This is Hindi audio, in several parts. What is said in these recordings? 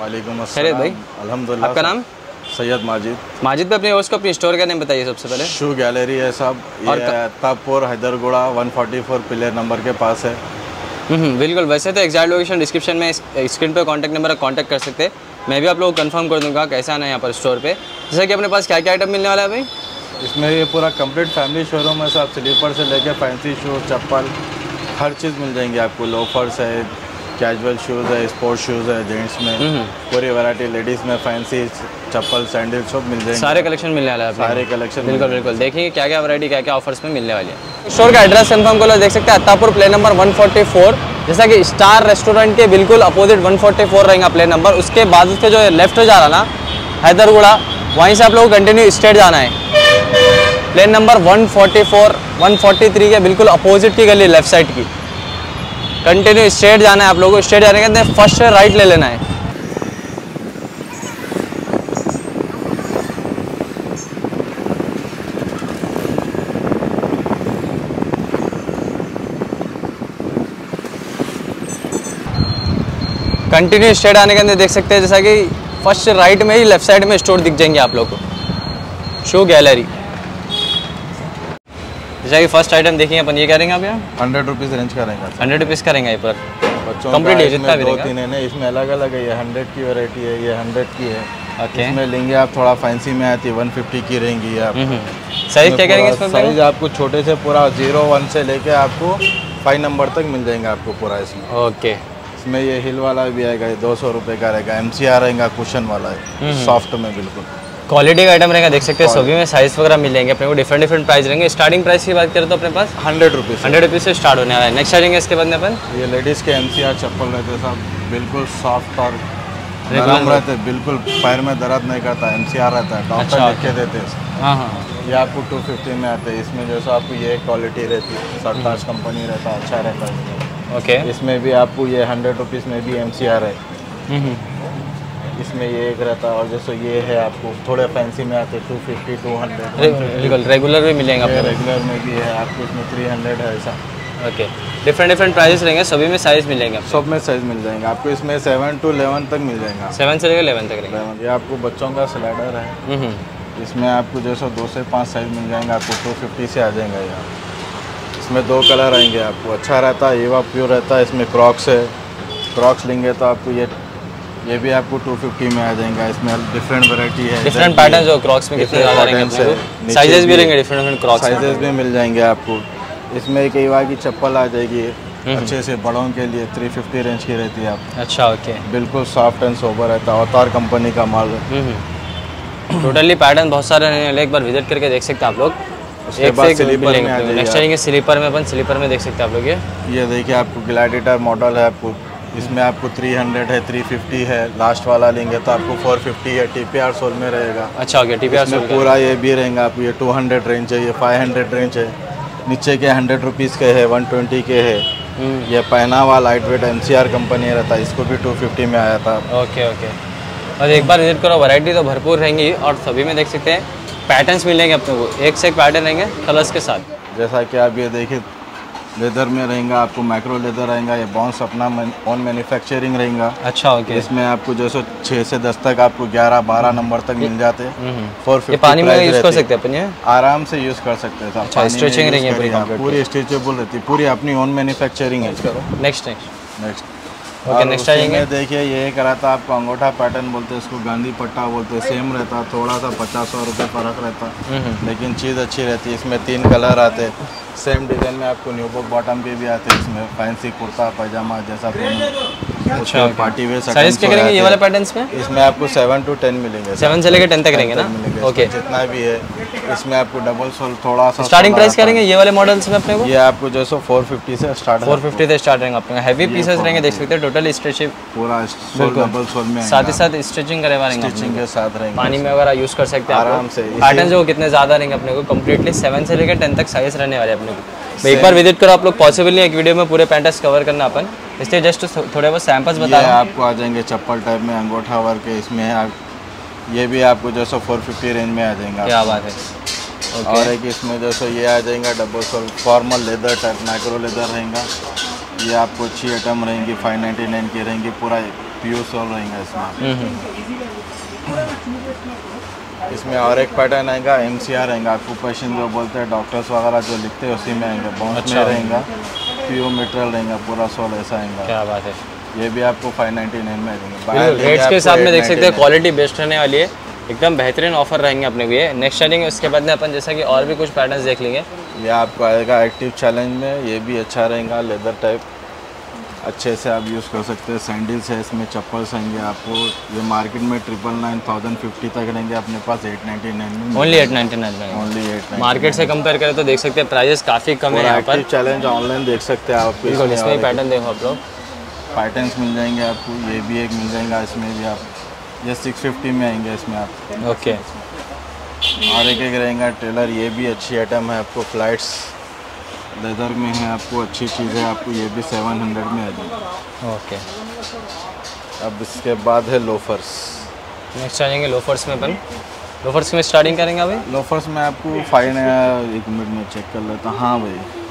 वालेकुम। खैरियत भाई? अल्हम्दुलिल्लाह आपका नाम? सैयद माजिद। माजिद भाई अपने उसको अपनी स्टोर का नाम बताइए सबसे पहले। शू गैलरी है साहब। और तापुर हैदरगुड़ा 144 पिलर नंबर के पास है। हम्म, हम्म, बिल्कुल। वैसे तो एग्जैक्ट लोकेशन डिस्क्रिप्शन में स्क्रीन पर कांटेक्ट नंबर है कांटेक्ट कर सकते हैं। मैं भी आप लोगों को कंफर्म कर दूँगा कैसे आना है यहाँ पर स्टोर पे। जैसे कि अपने पास क्या क्या आइटम मिलने वाला है भाई? इसमें ये पूरा कंप्लीट फैमिली शोरूम है साहब। स्लीपर से लेके फैंसी शूज़ चप्पल। हर चीज़ मिल जाएँगी आपको लोफर्स है कैजुअल शूज़ है स्पोर्ट्स शूज़ है जेंट्स हम्म, में पूरी वैरायटी लेडीज़ में फैंसी चप्पल सैंडल सब मिल जाएँगे। सारे कलेक्शन मिलने वाला है सारे कलेक्शन बिल्कुल बिल्कुल। देखिए क्या क्या वैरायटी क्या क्या ऑफर्स में मिलने वाली है। स्टोर का एड्रेस कंफर्म कर लो देख सकते हैं अत्तापुर प्ले नंबर 144 जैसा कि स्टार रेस्टोरेंट के बिल्कुल अपोजिट 144 रहेगा प्ले नंबर उसके बाद से जो लेफ़्ट जा रहा ना हैदरगुड़ा वहीं से आप लोगों को कंटिन्यू स्ट्रेट जाना है। प्लेन नंबर 144 143 के बिल्कुल अपोजिट की गली लेफ़्ट साइड की। कंटिन्यू स्ट्रेट जाना है आप लोगों को स्ट्रेट जाने के बाद फ़र्स्ट राइट ले लेना है। कंटिन्यू स्ट्रेट आने के अंदर देख सकते हैं, जैसा कि फ़र्स्ट राइट में ही लेफ़्ट साइड में स्टोर दिख जाएँगे आप लोग को। शो गैलरी जैसा कि फ़र्स्ट आइटम देखिए अपन ये करेंगे आप यहाँ हंड्रेड रुपीज़ रेंज करेंगे हंड्रेड रुपीज़ करेंगे यहाँ पर। बच्चों Complete है, जितना भी दो तीन है ना इसमें अलग अलग है ये हंड्रेड की वैरायटी है ये हंड्रेड की है। ओके इसमें लेंगे आप थोड़ा फैंसी में आती है वन फिफ्टी की रहेंगी आप। साइज़ क्या करेंगे इसमें साइज़ आपको छोटे से पूरा ज़ीरो वन से लेके आपको फाइव नंबर तक मिल जाएँगे आपको पूरा इसमें। ओके इसमें ये हिल वाला भी आएगा ये दो सौ रुपये का रहेगा एम सी आर रहेगा कुशन वाला है। सॉफ्ट में बिल्कुल। क्वालिटी का आइटम रहेगा देख सकते हैं सभी में साइज़ वगैरह मिलेंगे अपने को डिफरेंट डिफरेंट प्राइस रहेंगे। स्टार्टिंग प्राइस की बात करें तो अपने पास हंड्रेड रुपीज़ हंड्रेड रुपीज़ से स्टार्ट होने वाला है। नेक्स्ट आ जाएँगे इसके बाद में अपन? ये लेडीज़ के एम सी आर चप्पल रहते हैं सब बिल्कुल सॉफ्ट और नरम रहते हैं। बिल्कुल पैर में दर्द नहीं करता एम सी आर रहता है डॉक्टर अच्छा, लिख के देते हैं। हाँ हाँ। ये आपको टू फिफ्टी में आते हैं इसमें जैसे आपको ये क्वालिटी रहती है सरताज कंपनी रहता है अच्छा रहता है। ओके इसमें भी आपको ये हंड्रेड रुपीज़ में भी एम सी आर है। इसमें ये एक रहता है और जैसे ये है आपको थोड़े फैंसी में आते टू फिफ्टी टू हंड्रेड बिल्कुल रेगुलर भी मिलेंगे आपको। रेगुलर में भी है आपको इसमें थ्री हंड्रेड है ऐसा। ओके डिफरेंट डिफरेंट प्राइसेस रहेंगे सभी में साइज़ मिलेंगे आपको। सब में साइज़ मिल जाएँगे। आपको इसमें सेवन टू इलेवन तक मिल जाएगा। सेवन से लेकर इलेवन तक रहेंगे। ये आपको बच्चों का स्लाइडर है। हम्म, इसमें आपको जैसे दो से पाँच साइज़ मिल जाएँगे आपको टू फिफ्टी से आ जाएगा ये इसमें दो कलर आएँगे आपको। अच्छा रहता है एवा प्योर रहता है इसमें क्रॉक्स है। क्रॉक्स लेंगे तो आपको ये ये भी आपको 250 में आ जाएगा। इसमें डिफरेंट वैरायटी है। डिफरेंट पैटर्न जो क्रॉक्स में कितने ज़्यादा रहेंगे साइजेस भी रहेंगे डिफरेंट डिफरेंट क्रॉक्स साइजेस भी मिल जाएँगे आपको। इसमें एक एवा की चप्पल आ जाएगी। अच्छे से बड़ों के लिए 350 रेंज की रहती है। आप अच्छा ओके बिल्कुल सॉफ्ट एंड सोबर रहता है। अवतार कंपनी का माल। टोटली पैटर्न बहुत सारे हैं। एक बार विज़िट करके देख सकते हैं आप लोग। उसके एक बाद स्लीपर में नेक्स्ट आएँगे स्लीपर में अपन स्लीपर में देख सकते हैं आप लोग ये। ये देखिए आपको ग्लैडिएटर मॉडल है आपको। इसमें आपको 300 है 350 है लास्ट वाला लेंगे तो आपको 450 है टी पी आर सोल में रहेगा। अच्छा ओके टी पी आर इसमें पूरा ये भी रहेगा आपको ये 200 रेंज है ये 500 रेंज है। नीचे के हंड्रेड रुपीज़ के है 120 के है। हम्म। ये पहनावा लाइट वेट एम कंपनी रहता है इसको भी 250 में आया था। Okay okay. और एक बार विज़िट करो वैरायटी तो भरपूर रहेंगी और सभी में देख सकते हैं। पैटर्न्स मिलेंगे अपने को एक से एक पैटर्न रहेंगे कलर्स के साथ। जैसा कि आप ये देखिए लेदर में रहेगा आपको माइक्रो लेदर रहेगा ये बॉन्स अपना ऑन मैन्युफैक्चरिंग रहेगा। अच्छा ओके okay. इसमें आपको जैसे छः से दस तक आपको ग्यारह बारह नंबर तक मिल जाते। हैं फोर ये पानी में यूज़ कर सकते हैं अपन ये? आराम से यूज़ कर सकते हैं अच्छा, रहेगी पूरी स्ट्रेचेबल रहती है पूरी अपनी ऑन मैन्युफैक्चरिंग है। Next next next Okay, next आ जाएँगे। देखिए ये एक रहता है आपको अंगूठा पैटर्न बोलते हैं इसको गांधी पट्टा बोलते हैं सेम रहता है थोड़ा सा पचास सौ रुपये फ़र्क रहता है। लेकिन चीज़ अच्छी रहती है इसमें तीन कलर आते हैं। सेम डिज़ाइन में आपको न्यू बुक बॉटम पे भी आते हैं इसमें फैंसी कुर्ता पैजामा जैसा अच्छा पार्टी वेयर साइज़ क्या करेंगे ये वाले पैटर्न्स में? इसमें आपको सेवन टू टेन मिलेंगे। सेवन से लेकर टेन तक रहेंगे ना? ओके जितना भी है। इसमें आपको डबल सोल थोड़ा सा स्टार्टिंग प्राइस क्या रहेंगे? ये वाले मॉडल्स में अपने को? ये आपको जो सो फोर फिफ्टी से स्टार्ट है। फोर फिफ्टी से स्टार्ट रहेंगे अपने हैवी पीसेस रहेंगे देख सकते हैं टोटल स्ट्रेचिंग पूरा सोल डबल सोल में साथ ही साथ स्टिचिंग करे हुए रहेंगे स्टिचिंग के। साथ रहेंगे। पानी में वगैरह यूज़ कर सकते हैं आराम से, पैटर्न जो कितने ज़्यादा रहेंगे अपने को? कम्प्लीटली सेवन से लेकर टेन तक साइज़ रहने वाले अपने को। एक बार विज़िट करो आप लोग। पॉसिबल नहीं है एक वीडियो में पूरे पैंटर्स कवर करना अपन। इसलिए जस्ट थोड़े बहुत सैम्पल्स बता आपको आ जाएँगे चप्पल टाइप में अंगूठा वर्क इसमें ये भी आपको जो सो फोर फिफ्टी रेंज में आ जाएँगे क्या बात है। और एक इसमें जो सो ये आ जाएगा double sole formal leather type micro leather रहेगा। ये आपको अच्छी आइटम रहेंगी फाइव नाइन्टी नाइन की रहेंगी पूरा प्योर सोल रहेंगे इसमें। हम्म, इसमें और एक पैटर्न आएगा एम सी आर रहेगा ऑक्यूपेशन जो बोलते हैं डॉक्टर्स वगैरह जो लिखते हैं उसी में आएँगे। बहुत अच्छा। रहेगा प्योर मटेरियल रहेगा पूरा सोल ऐसा आएगा। क्या बात है। ये भी आपको फाइव नाइन्टी नाइन में देंगे। रेट्स के हिसाब में देख सकते हैं क्वालिटी बेस्ट रहने वाली है। एकदम बेहतरीन ऑफ़र रहेंगे अपने को ये। नेक्स्ट स्टार्टिंग उसके बाद में अपन जैसा कि और भी कुछ पैटर्न्स देख लेंगे। ये आपको आएगा एक्टिव चैलेंज में ये भी अच्छा रहेगा लेदर टाइप अच्छे से आप यूज़ कर सकते हैं। सैंडल्स है इसमें चप्पल्स आएँगे आपको। ये मार्केट में ट्रिपल नाइन थाउज़ेंड फिफ्टी तक रहेंगे अपने पास एट नाइन्टी नाइन में। ओनली एट नाइन्टी नाइन में ओनली एट मार्केट से कंपेयर करें तो देख सकते हैं प्राइजेस काफ़ी कम है यहाँ पर। चैलेंज ऑनलाइन देख सकते हैं आप। बिल्कुल इसमें पैटर्न देखो आप लोग। पैटर्न्स मिल जाएँगे आपको ये भी एक मिल जाएगा इसमें भी आप ये सिक्स फिफ्टी में आएँगे इसमें आप। ओके और एक एक रहेगा ट्रेलर ये भी अच्छी आइटम है आपको फ्लाइट्स लेदर में है आपको अच्छी चीज़ है आपको ये भी सेवन हंड्रेड में आ जाएगी। ओके अब इसके बाद है लोफर्स नेक्स्ट आ जाएँगे लोफर्स में अपन। लोफर्स में स्टार्टिंग करेंगे अभी? लोफर्स में आपको फाइन एक मिनट में चेक कर लेता हूँ। हाँ भाई।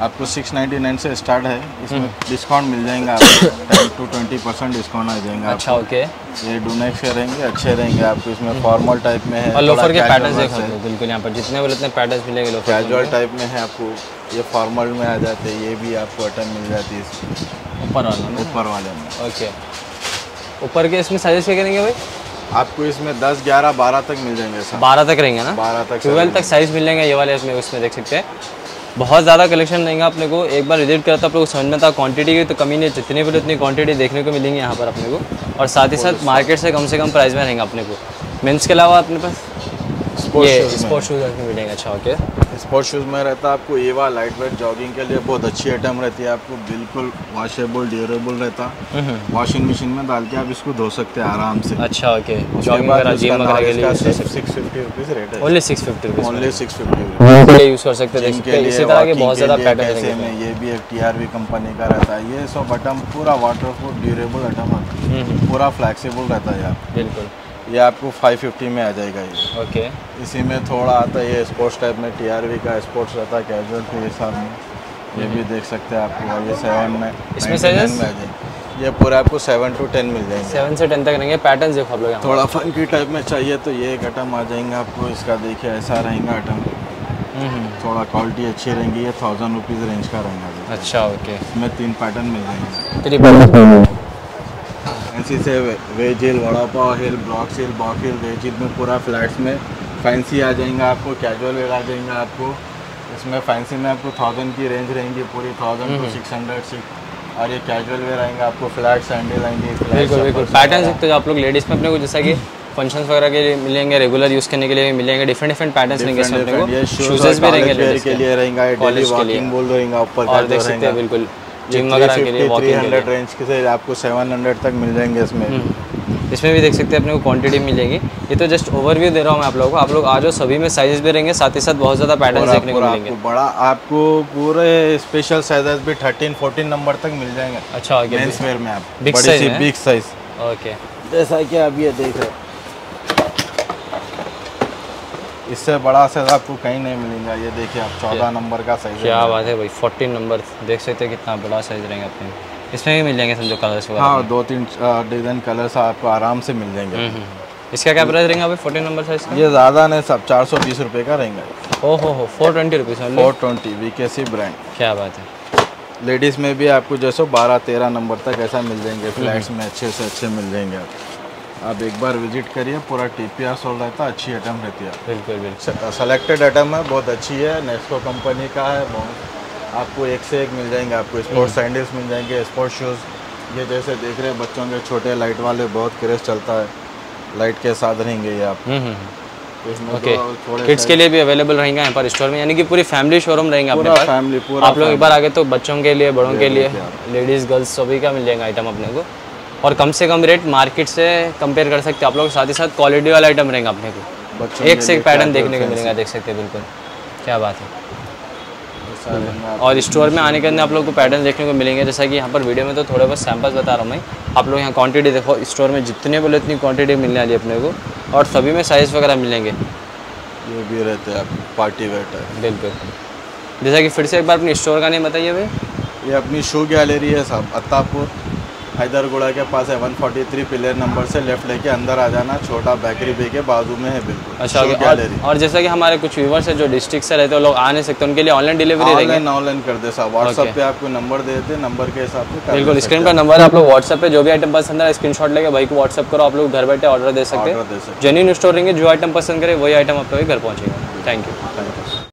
आपको सिक्स नाइन्टी नाइन से स्टार्ट है। इसमें डिस्काउंट मिल जाएगा आपको। Ten to twenty percent discount आ जाएगा अच्छा ओके ये डूनेक्स के रहेंगे अच्छे रहेंगे आपको। इसमें फॉर्मल टाइप में है और लोफर के देखो लोग, बिल्कुल यहाँ पर जितने बोले उतने पैटर्न्स मिलेंगे कैजुअल टाइप में है आपको। ये फॉर्मल में आ जाते हैं ये भी आपको आइटम मिल जाती है इसमें। ऊपर वाले ऊपर वाले में। ओके ऊपर के इसमें साइजेस क्या करेंगे भाई? आपको इसमें दस ग्यारह बारह तक मिल जाएँगे सर बारह तक रहेंगे ना? बारह तक ट्वेल्व तक साइज़ मिल जाएँगे ये वाले इसमें उसमें देख सकते हैं। बहुत ज़्यादा कलेक्शन रहेंगे अपने को। एक बार विज़िट करता आप लोग को समझ में था क्वांटिटी की तो कमी नहीं है जितनी बोले उतनी क्वांटिटी देखने को मिलेंगी यहाँ पर अपने को। और साथ ही साथ मार्केट से कम से कम प्राइस में रहेंगे अपने को। मेंस के अलावा अपने पास? ये shoes में। मिलेंगे अच्छा ओके स्पोर्ट शूज़ में रहता है आपको एवा लाइट वेट जॉगिंग के लिए बहुत अच्छी आइटम रहती है आपको बिल्कुल वॉशेबल ड्यूरेबल रहता वॉशिंग मशीन में डाल के आप इसको धो सकते हैं आराम से। अच्छा ओके जॉगिंग वगैरह जिम वगैरह के लिए use कर सकते सिक्स फिफ्टी रुपीज़ रेट है। Only six fifty rupees only six fifty use कर सकते हैं इसी तरह के बहुत ज़्यादा पैटर्न ये भी एक टीआरवी कंपनी का रहता है। ये सब आइटम पूरा वाटरप्रूफ ड्यूरेबल आइटम हम्म, हम्म, पूरा फ्लैक्सीबल रहता है यार। बिल्कुल। ये आपको 550 में आ जाएगा ये। ओके इसी में थोड़ा आता है ये स्पोर्ट्स टाइप में टीआरवी का स्पोर्ट्स रहता है कैजुअल के हिसाब में। ये भी देख सकते हैं आपको ये सेवन में इसमें 99 sizes? में आ जाएँगे। ये पूरा आपको सेवन टू टेन मिल जाएँगे। सेवन से टेन तक रहेंगे पैटर्न देखो आप लोग थोड़ा फंकी टाइप में चाहिए तो ये एक आइटम आ जाएँगे आपको इसका देखिए ऐसा रहेगा आइटम हम्म, हम्म, थोड़ा क्वालिटी अच्छी रहेंगी ये थाउज़ेंड रुपीज़ रेंज का रहेगा। अच्छा ओके इसमें तीन पैटर्न मिल जाएँगे। फैंसी से wedge heel vada pav heel blocks heel block heel wedge heel में पूरा फ्लैट्स में फैंसी आ जाएँगे आपको कैजुअल वेयर आ जाएँगे आपको। इसमें फैंसी में आपको थाउज़ेंड की रेंज रहेंगी पूरी thousand to six hundred six और ये कैजुअल वेयर आएँगे आपको फ्लैट सैंडल आएँगे बिल्कुल बिल्कुल। पैटर्न। देखते हो आप लोग लेडीज़ में अपने को जैसा कि फ़ंक्शंस वगैरह के लिए मिलेंगे रेगुलर यूज़ करने के लिए भी मिलेंगे डिफरेंट डिफरेंट पैटर्न्स रहेंगे इसमें अपने को शूजेस भी रहेंगे के लिए रहेगा डेली वॉकिंग बोल रहेगा ऊपर और देख सकते हैं बिल्कुल। जिम वगैरह के लिए 350, वॉकिंग के 300 लिए। रेंज के से आपको 700 तक मिल जाएँगे इसमें। हम्म। इसमें भी देख सकते हैं अपने को क्वांटिटी मिलेगी। ये तो जस्ट ओवरव्यू दे रहा हूँ मैं आप लोगों को। आप लोग आ जाओ सभी में साइजेस भी रहेंगे साथ ही साथ बहुत ज़्यादा पैटर्न देखने को मिलेंगे। बड़ा आपको पूरे स्पेशल साइजेस भी 13 14 नंबर तक मिल जाएँगे। अच्छा वेयर में आप Big बड़ी size सी में? बिग साइज़ ओके जैसा कि आप ये देख रहे हैं। इससे बड़ा साइज़ आपको कहीं नहीं मिलेगा ये देखिए आप 14 नंबर का साइज़ क्या बात है भाई फोर्टीन नंबर देख सकते हैं कितना बड़ा साइज़ रहेंगे अपने। इसमें भी मिल जाएँगे समझो कलर्स वगैरह हाँ दो तीन डिज़ाइन कलर्स आपको आराम से मिल जाएँगे। हम्म, हम्म। इसका क्या प्राइस रहेगा भाई फोर्टीन नंबर साइज़ ये ज़्यादा नहीं सब चार सौ बीस रुपये का रहेंगे। ओ हो हो four twenty rupees four twenty V K C brand क्या बात है। लेडीज़ में भी आपको जैसे बारह तेरह नंबर तक ऐसा मिल जाएँगे फ्लैट्स में अच्छे से अच्छे मिल जाएँगे। आप आप एक बार विज़िट करिए पूरा टी पी आर सोल रहता है अच्छी आइटम रहती है। बिल्कुल बिल्कुल। सेलेक्टेड आइटम है बहुत अच्छी है नेस्को कंपनी का है आपको एक से एक मिल जाएँगे आपको स्पोर्ट्स सैंडल्स मिल जाएँगे स्पोर्ट्स शूज़ ये जैसे देख रहे हैं बच्चों के छोटे लाइट वाले बहुत क्रेज चलता है। लाइट के साथ रहेंगे ये आप। हम्म, हम्म ओके तो किड्स के लिए भी अवेलेबल रहेंगे यहाँ पर स्टोर में यानी कि पूरी फैमिली शोरूम रहेंगे अपने पूरा पास। फैमिली पूरा आप लोग एक बार आगे तो बच्चों के लिए बड़ों के लिए लेडीज़ गर्ल्स सभी का मिल जाएगा आइटम अपने को। और कम से कम रेट मार्केट से कंपेयर कर सकते हैं आप लोग। साथ ही साथ क्वालिटी वाला आइटम रहेगा अपने को। एक से एक पैटर्न देखने को। मिलेगा देख सकते हैं बिल्कुल। क्या बात है। और स्टोर में आने के अंदर आप लोग को पैटर्न देखने को मिलेंगे। जैसा कि यहाँ पर वीडियो में तो थोड़े बहुत सैंपल्स बता रहा हूँ मैं। आप लोग यहाँ क्वांटिटी देखो स्टोर में जितने बोले उतनी क्वांटिटी मिलने वाली है अपने को। और सभी में साइज़ वगैरह मिलेंगे। ये भी रहते हैं पार्टी वेट है बिल्कुल। जैसा कि फिर से एक बार अपनी स्टोर का नेम बताइए भाई। ये अपनी शू गैलरी है साहब अत्तापुर। हैदरगुड़ा के पास है 143 पिलर नंबर से लेफ़्ट लेके अंदर आ जाना छोटा बेकरी बे के बाजू में है बिल्कुल। अच्छा और, और जैसा कि हमारे कुछ व्यूवर्स है जो डिस्ट्रिक्ट से रहते हैं लोग आ नहीं सकते उनके लिए ऑनलाइन डिलीवरी रहेगी? ऑनलाइन ऑनलाइन कर दे साहब। व्हाट्सएप पे आपको नंबर दे देते नंबर के हिसाब से बिल्कुल स्क्रीन पर नंबर है। आप लोग व्हाट्सएप पे जो भी आइटम पसंद है स्क्रीनशॉट लेके भाई को व्हाट्सएप करो आप लोग घर बैठे ऑर्डर दे सकते हैं। जेन्यून स्टोर रहेंगे जो आइटम पसंद करे वही आइटम आप लोग घर पहुंचेगा। Thank you